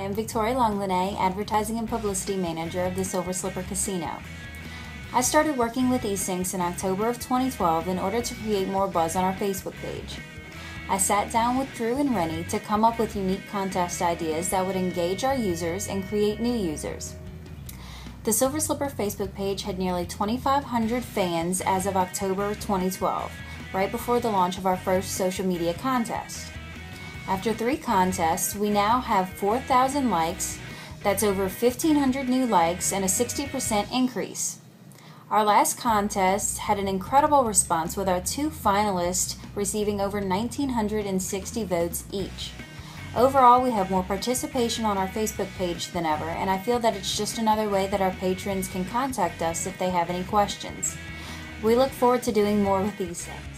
am Victoria Longlinay, Advertising and Publicity Manager of the Silver Slipper Casino. I started working with eSyncs in October of 2012 in order to create more buzz on our Facebook page. I sat down with Drew and Rennie to come up with unique contest ideas that would engage our users and create new users. The Silver Slipper Facebook page had nearly 2,500 fans as of October 2012, right before the launch of our first social media contest. After three contests, we now have 4,000 likes, that's over 1,500 new likes, and a 60% increase. Our last contest had an incredible response with our two finalists receiving over 1,960 votes each. Overall, we have more participation on our Facebook page than ever, and I feel that it's just another way that our patrons can contact us if they have any questions. We look forward to doing more with these things.